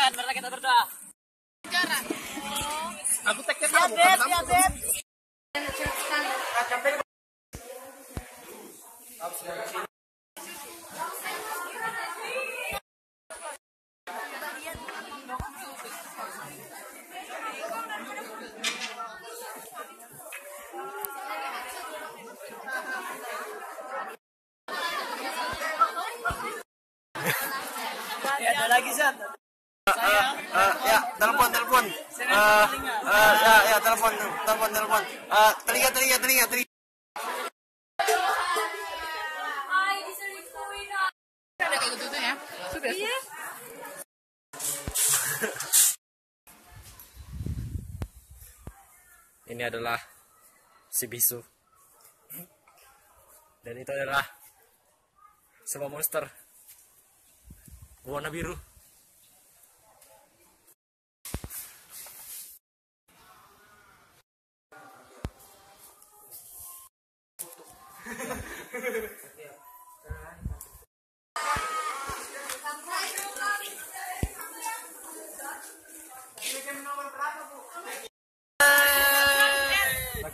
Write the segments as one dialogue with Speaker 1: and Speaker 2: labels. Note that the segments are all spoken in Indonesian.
Speaker 1: makan, mari kita berdoa.
Speaker 2: Aku take care kamu. Siap, siap,
Speaker 1: ada lagi, Zat.
Speaker 2: Eh, ya, telepon, telepon. Eh, eh, ya, ya, telepon, telepon, telepon. Telinga, telinga, telinga, telinga.
Speaker 3: Ini adalah si bisu. Dan itu adalah sebuah monster warna biru.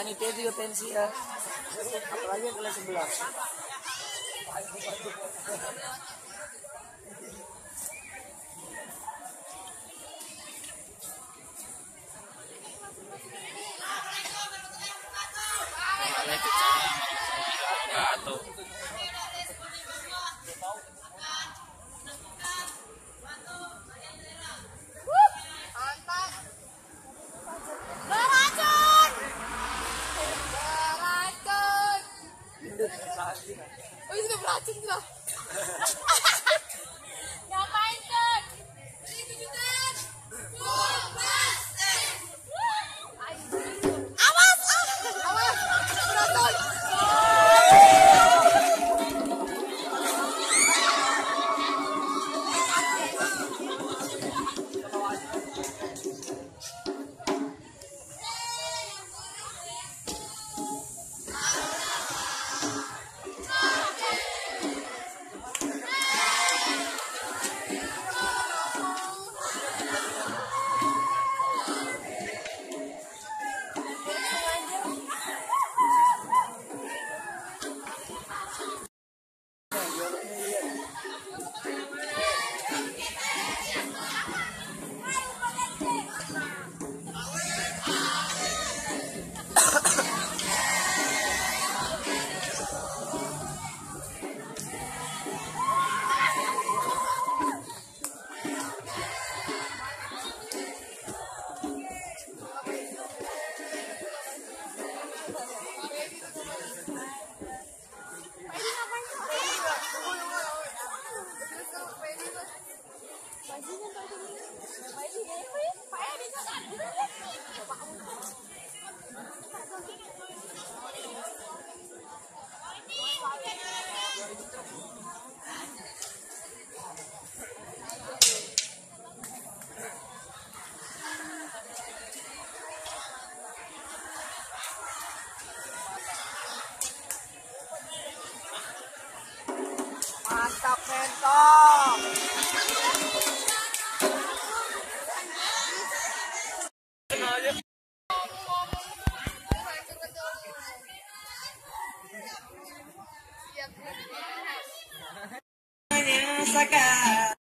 Speaker 2: Panitia juga pensi ya. Apalagi yang kelas 11.
Speaker 4: Beracun! Oh, itu mantap mentok.
Speaker 1: sacar.